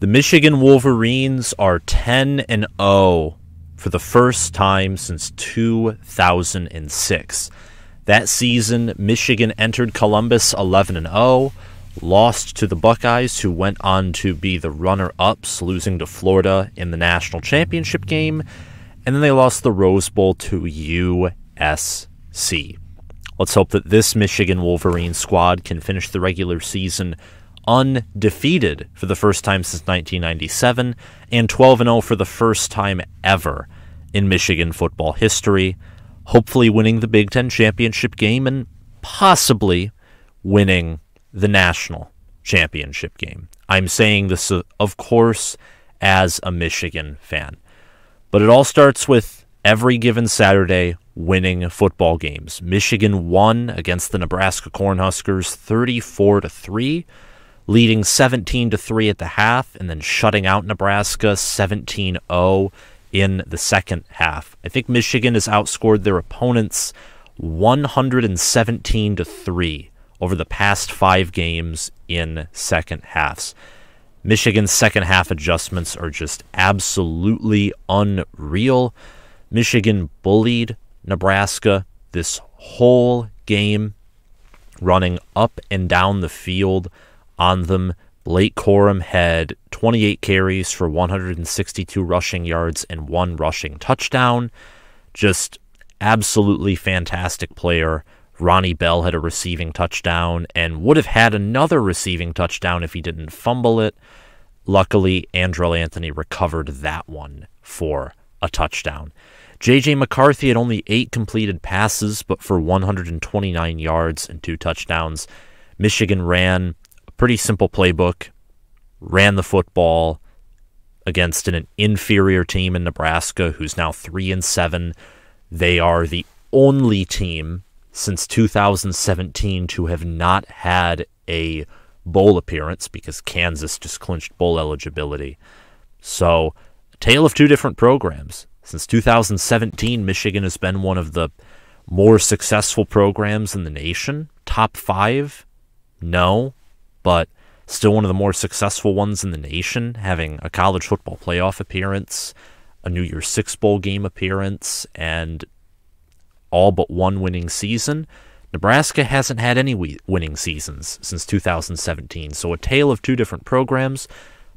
The Michigan Wolverines are 10 and 0 for the first time since 2006. That season, Michigan entered Columbus 11 and 0, lost to the Buckeyes, who went on to be the runner ups, losing to Florida in the national championship game, and then they lost the Rose Bowl to USC. Let's hope that this Michigan Wolverine squad can finish the regular season undefeated for the first time since 1997 and 12 0 for the first time ever in Michigan football history. Hopefully, winning the Big Ten championship game and possibly winning the national championship game. I'm saying this, uh, of course, as a Michigan fan. But it all starts with every given Saturday winning football games. Michigan won against the Nebraska Cornhuskers 34 to 3, leading 17 to 3 at the half and then shutting out Nebraska 17-0 in the second half. I think Michigan has outscored their opponents 117 to 3 over the past 5 games in second halves. Michigan's second half adjustments are just absolutely unreal. Michigan bullied Nebraska this whole game, running up and down the field on them. Blake Corum had 28 carries for 162 rushing yards and one rushing touchdown. Just absolutely fantastic player. Ronnie Bell had a receiving touchdown and would have had another receiving touchdown if he didn't fumble it. Luckily, Andrel Anthony recovered that one for a touchdown. J.J. McCarthy had only eight completed passes, but for 129 yards and two touchdowns. Michigan ran pretty simple playbook, ran the football against an inferior team in Nebraska who's now 3 and 7. They are the only team since 2017 to have not had a bowl appearance because Kansas just clinched bowl eligibility. So, tale of two different programs. Since 2017, Michigan has been one of the more successful programs in the nation. Top five? No, but still one of the more successful ones in the nation, having a college football playoff appearance, a New Year's Six Bowl game appearance, and all but one winning season. Nebraska hasn't had any winning seasons since 2017, so a tale of two different programs.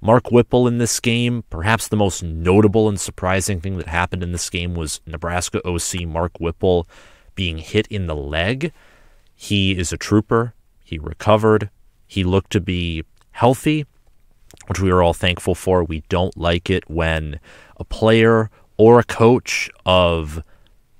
Mark Whipple in this game, perhaps the most notable and surprising thing that happened in this game was Nebraska OC Mark Whipple being hit in the leg. He is a trooper. He recovered. He looked to be healthy, which we are all thankful for. We don't like it when a player or a coach of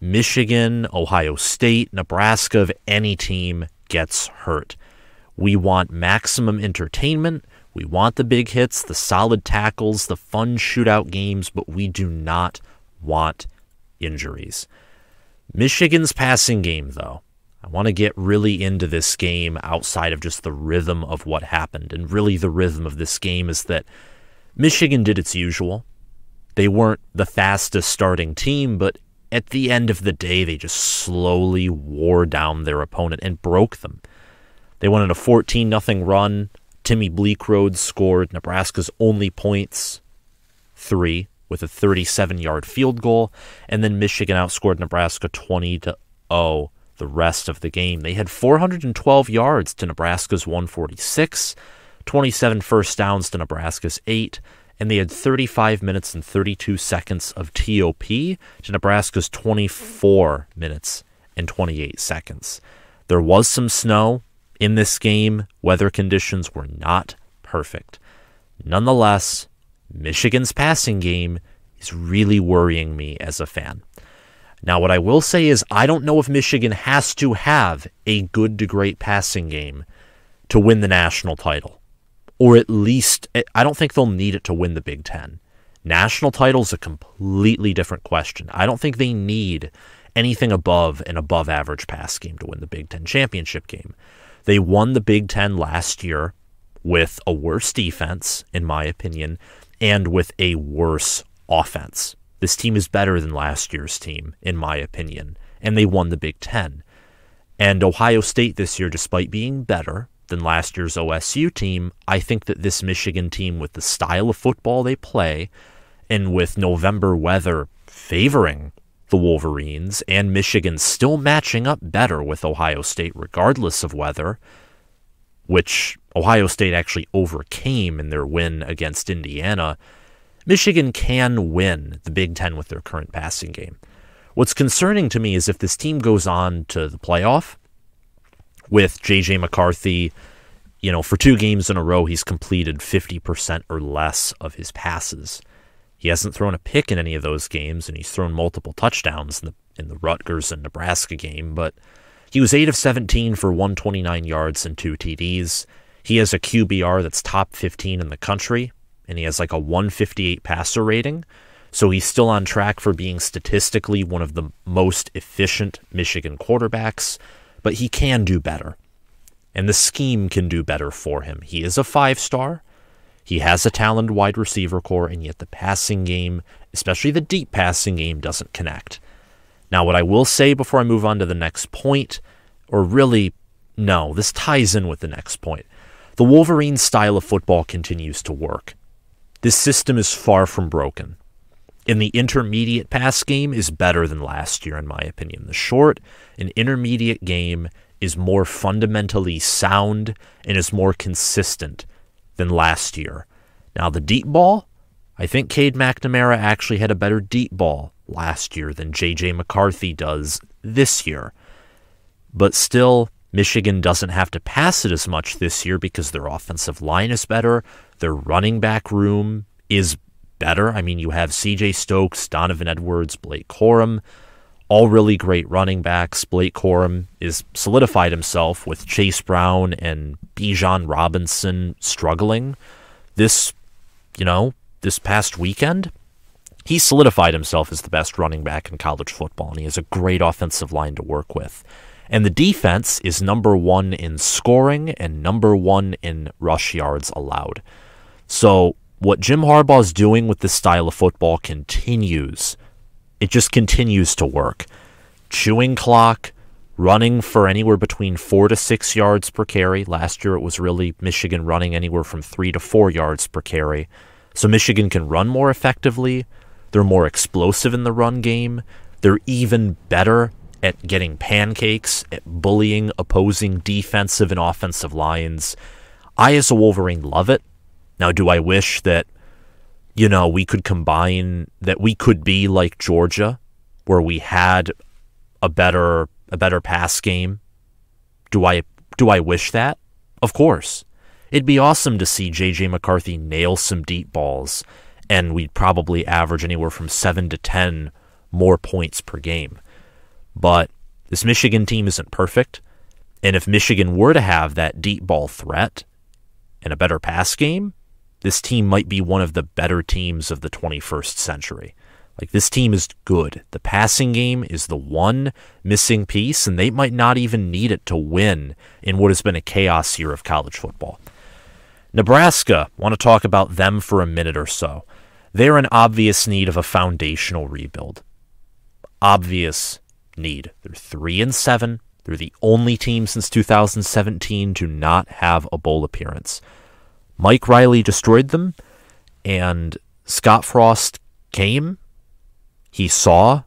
Michigan, Ohio State, Nebraska, of any team gets hurt. We want maximum entertainment. We want the big hits, the solid tackles, the fun shootout games, but we do not want injuries. Michigan's passing game, though, I want to get really into this game outside of just the rhythm of what happened. And really, the rhythm of this game is that Michigan did its usual. They weren't the fastest starting team, but at the end of the day, they just slowly wore down their opponent and broke them. They went on a 14 0 run Timmy Bleekrode scored Nebraska's only points, three, with a 37 yard field goal, and then Michigan outscored Nebraska 20 to 0 the rest of the game. They had 412 yards to Nebraska's 146, 27 first downs to Nebraska's 8, and they had 35 minutes and 32 seconds of TOP to Nebraska's 24 minutes and 28 seconds. There was some snow in this game, weather conditions were not perfect. Nonetheless, Michigan's passing game is really worrying me as a fan. Now, what I will say is, I don't know if Michigan has to have a good to great passing game to win the national title. Or at least, I don't think they'll need it to win the Big Ten. National title is a completely different question. I don't think they need anything above an above average pass game to win the Big Ten championship game. They won the Big Ten last year with a worse defense, in my opinion, and with a worse offense. This team is better than last year's team, in my opinion, and they won the Big Ten. And Ohio State this year, despite being better, than last year's OSU team. I think that this Michigan team, with the style of football they play, and with November weather favoring the Wolverines, and Michigan still matching up better with Ohio State regardless of weather, which Ohio State actually overcame in their win against Indiana, Michigan can win the Big Ten with their current passing game. What's concerning to me is if this team goes on to the playoff with JJ McCarthy, you know, for two games in a row, he's completed 50% or less of his passes. He hasn't thrown a pick in any of those games, and he's thrown multiple touchdowns in the, in the Rutgers and Nebraska game, but he was 8 of 17 for 129 yards and two TDs. He has a QBR that's top 15 in the country, and he has like a 158 passer rating. So he's still on track for being statistically one of the most efficient Michigan quarterbacks, but he can do better. And the scheme can do better for him. He is a five star. He has a talented wide receiver corps, and yet the passing game, especially the deep passing game, doesn't connect. Now, what I will say before I move on to the next point, or really, no, this ties in with the next point. The Wolverine style of football continues to work. This system is far from broken. And the intermediate pass game is better than last year, in my opinion. The short and intermediate game is more fundamentally sound and is more consistent than last year. Now, the deep ball, I think Cade McNamara actually had a better deep ball last year than J.J. McCarthy does this year. But still, Michigan doesn't have to pass it as much this year because their offensive line is better. Their running back room is better. I mean, you have CJ Stokes, Donovan Edwards, Blake Corum, all really great running backs. Blake Corum is solidified himself with Chase Brown and Bijan Robinson struggling. This, you know, this past weekend, he solidified himself as the best running back in college football, and he has a great offensive line to work with. And the defense is number one in scoring and number one in rush yards allowed. So, what Jim Harbaugh is doing with this style of football continues. It just continues to work. Chewing clock, running for anywhere between four to six yards per carry. Last year it was really Michigan running anywhere from three to four yards per carry. So Michigan can run more effectively. They're more explosive in the run game. They're even better at getting pancakes, at bullying opposing defensive and offensive lines. I, as a Wolverine, love it. Now, do I wish that, you know, we could combine, that we could be like Georgia, where we had a better a better pass game? Do I do I wish that? Of course. It'd be awesome to see JJ McCarthy nail some deep balls and we'd probably average anywhere from 7 to 10 more points per game. But this Michigan team isn't perfect. And if Michigan were to have that deep ball threat and a better pass game, this team might be one of the better teams of the 21st century. Like this team is good. The passing game is the one missing piece, and they might not even need it to win in what has been a chaos year of college football. Nebraska, want to talk about them for a minute or so. They're in obvious need of a foundational rebuild. Obvious need. They're three and seven. They're the only team since 2017 to not have a bowl appearance. Mike Riley destroyed them, and Scott Frost came. He saw,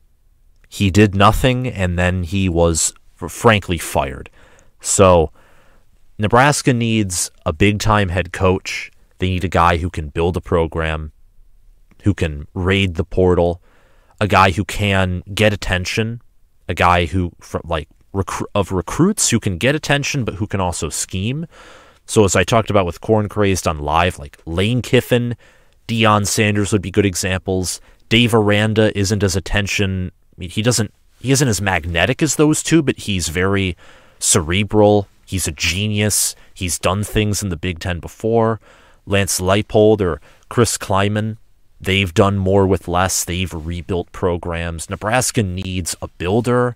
he did nothing, and then he was frankly fired. So, Nebraska needs a big time head coach. They need a guy who can build a program, who can raid the portal, a guy who can get attention a guy who from like of recruits who can get attention but who can also scheme. So as I talked about with Corn Crazed on live, like Lane Kiffin, Deion Sanders would be good examples. Dave Aranda isn't as attention. I mean, he doesn't. He isn't as magnetic as those two, but he's very cerebral. He's a genius. He's done things in the Big Ten before. Lance Leipold or Chris Klieman, They've done more with less. They've rebuilt programs. Nebraska needs a builder.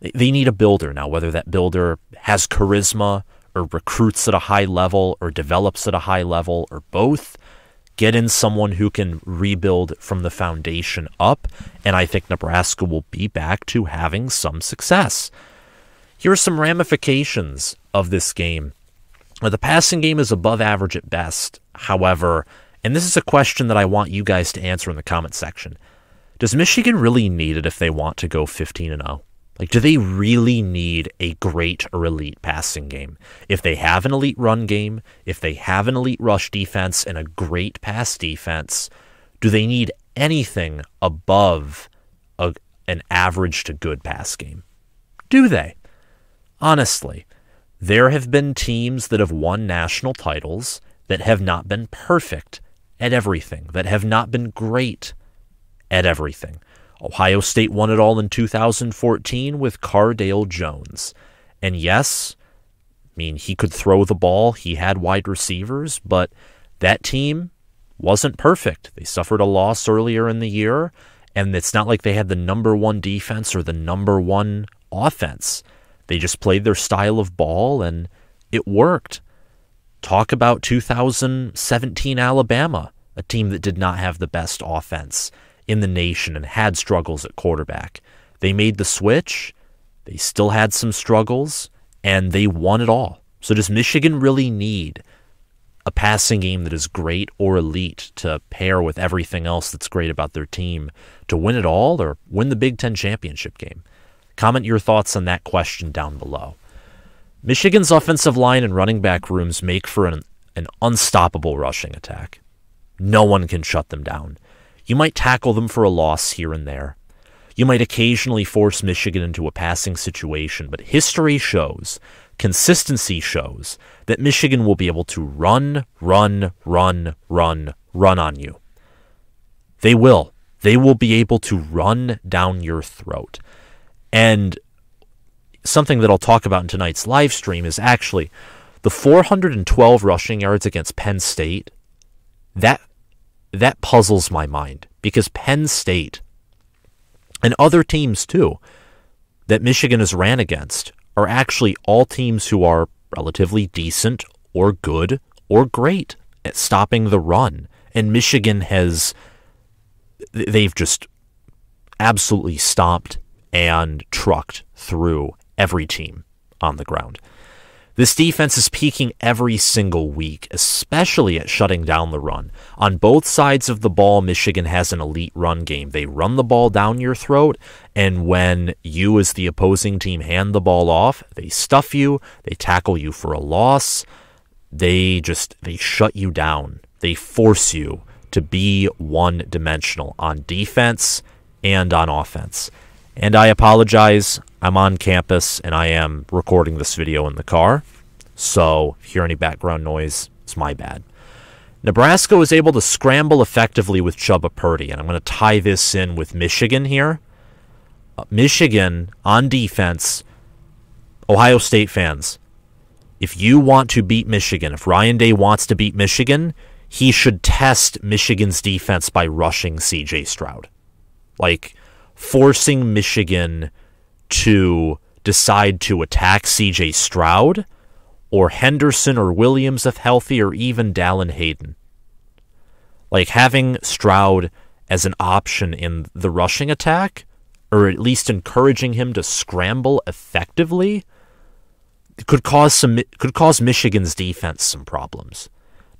They need a builder now, whether that builder has charisma or recruits at a high level or develops at a high level or both. Get in someone who can rebuild from the foundation up, and I think Nebraska will be back to having some success. Here are some ramifications of this game The passing game is above average at best. However, and this is a question that I want you guys to answer in the comment section. Does Michigan really need it if they want to go 15 and 0? Like, do they really need a great or elite passing game? If they have an elite run game, if they have an elite rush defense and a great pass defense, do they need anything above a, an average to good pass game? Do they? Honestly, there have been teams that have won national titles that have not been perfect at everything, that have not been great at everything. Ohio State won it all in 2014 with Cardale Jones. And yes, I mean, he could throw the ball, he had wide receivers, but that team wasn't perfect. They suffered a loss earlier in the year, and it's not like they had the number one defense or the number one offense. They just played their style of ball and it worked. Talk about 2017 Alabama, a team that did not have the best offense in the nation and had struggles at quarterback. They made the switch, they still had some struggles, and they won it all. So does Michigan really need a passing game that is great or elite to pair with everything else that's great about their team to win it all or win the Big Ten championship game? Comment your thoughts on that question down below. Michigan's offensive line and running back rooms make for an, an unstoppable rushing attack. No one can shut them down. You might tackle them for a loss here and there. You might occasionally force Michigan into a passing situation, but history shows, consistency shows, that Michigan will be able to run, run, run, run, run on you. They will. They will be able to run down your throat. And something that I'll talk about in tonight's live stream is actually the 412 rushing yards against Penn State. That that puzzles my mind because Penn State and other teams too that Michigan has ran against are actually all teams who are relatively decent or good or great at stopping the run. And Michigan has, they've just absolutely stomped and trucked through every team on the ground. This defense is peaking every single week, especially at shutting down the run. On both sides of the ball, Michigan has an elite run game. They run the ball down your throat, and when you, as the opposing team, hand the ball off, they stuff you, they tackle you for a loss, they just they shut you down. They force you to be one dimensional on defense and on offense. And I apologize. I'm on campus and I am recording this video in the car. So if you hear any background noise, it's my bad. Nebraska was able to scramble effectively with Chubba Purdy, and I'm going to tie this in with Michigan here. Uh, Michigan on defense, Ohio State fans, if you want to beat Michigan, if Ryan Day wants to beat Michigan, he should test Michigan's defense by rushing CJ Stroud. Like, forcing Michigan to decide to attack CJ Stroud or Henderson or Williams if healthy or even Dallin Hayden. Like having Stroud as an option in the rushing attack or at least encouraging him to scramble effectively could cause some could cause Michigan's defense some problems.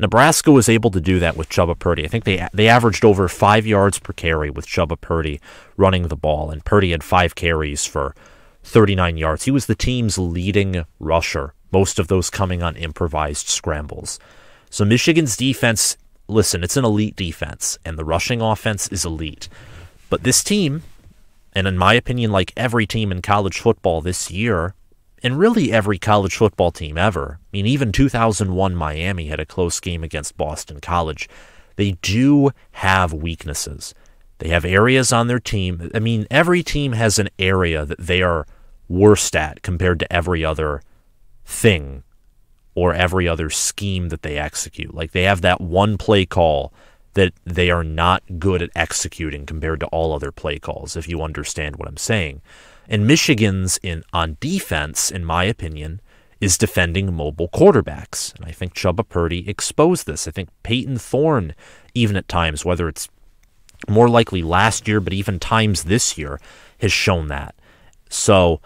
Nebraska was able to do that with Chubba Purdy. I think they they averaged over five yards per carry with Chubba Purdy running the ball, and Purdy had five carries for 39 yards. He was the team's leading rusher, most of those coming on improvised scrambles. So Michigan's defense, listen, it's an elite defense, and the rushing offense is elite. But this team, and in my opinion, like every team in college football this year, and really every college football team ever. I mean, even 2001 Miami had a close game against Boston College. They do have weaknesses. They have areas on their team. I mean, every team has an area that they are worst at compared to every other thing or every other scheme that they execute. Like they have that one play call that they are not good at executing compared to all other play calls, if you understand what I'm saying. And Michigan's in on defense, in my opinion, is defending mobile quarterbacks. And I think Chubba Purdy exposed this. I think Payton Thorne, even at times, whether it's more likely last year, but even times this year, has shown that. So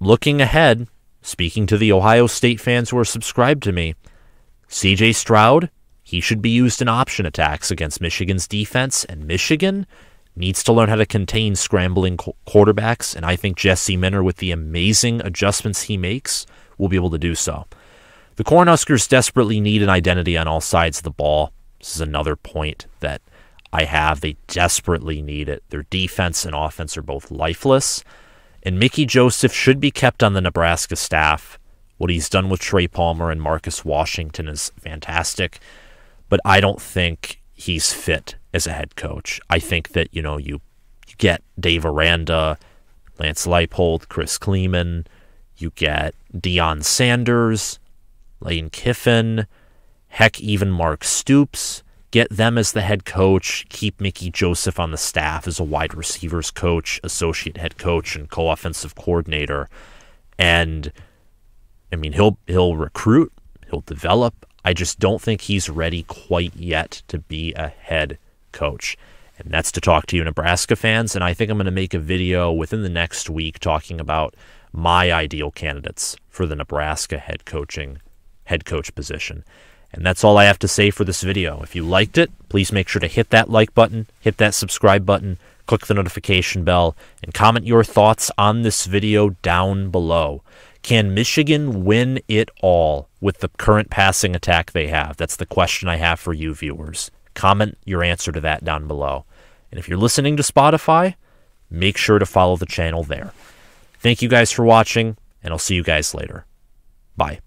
looking ahead, speaking to the Ohio State fans who are subscribed to me, CJ Stroud, he should be used in option attacks against Michigan's defense, and Michigan needs to learn how to contain scrambling quarterbacks, and I think Jesse Minter, with the amazing adjustments he makes, will be able to do so. The Cornhuskers desperately need an identity on all sides of the ball. This is another point that I have. They desperately need it. Their defense and offense are both lifeless. And Mickey Joseph should be kept on the Nebraska staff. What he's done with Trey Palmer and Marcus Washington is fantastic, but I don't think he's fit as a head coach. I think that, you know, you, you get Dave Aranda, Lance Leipold, Chris Klieman, you get Deion Sanders, Lane Kiffin, heck, even Mark Stoops. Get them as the head coach. Keep Mickey Joseph on the staff as a wide receivers coach, associate head coach, and co-offensive coordinator. And I mean, he'll he'll recruit, he'll develop. I just don't think he's ready quite yet to be a head coach. And that's to talk to you, Nebraska fans. And I think I'm going to make a video within the next week talking about my ideal candidates for the Nebraska head coaching head coach position. And that's all I have to say for this video. If you liked it, please make sure to hit that like button, hit that subscribe button, click the notification bell, and comment your thoughts on this video down below. Can Michigan win it all with the current passing attack they have? That's the question I have for you viewers. Comment your answer to that down below. And if you're listening to Spotify, make sure to follow the channel there. Thank you guys for watching, and I'll see you guys later. Bye.